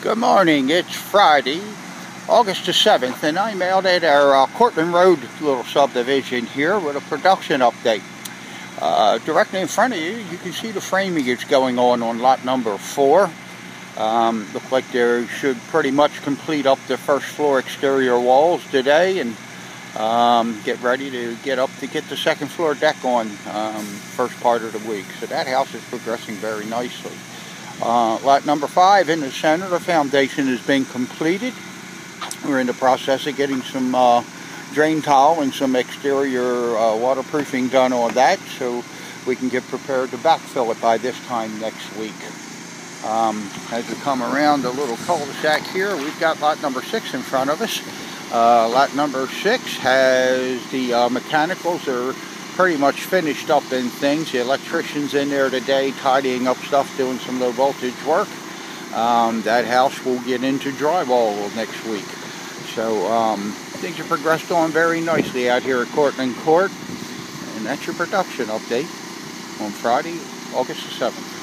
Good morning. It's Friday, August the 7th, and I'm out at our uh, Cortland Road little subdivision here with a production update. Uh, directly in front of you, you can see the framing is going on on lot number 4. Um, look like they should pretty much complete up the first floor exterior walls today and um, get ready to get up to get the second floor deck on um, first part of the week. So that house is progressing very nicely. Uh, lot number five in the center, the foundation has been completed. We're in the process of getting some uh, drain tile and some exterior uh, waterproofing done on that so we can get prepared to backfill it by this time next week. Um, as we come around the little cul-de-sac here, we've got lot number six in front of us. Uh, lot number six has the uh, mechanicals are pretty much finished up in things. The electrician's in there today tidying up stuff, doing some low voltage work. Um, that house will get into drywall next week. So um, things have progressed on very nicely out here at Cortland Court. And that's your production update on Friday, August the 7th.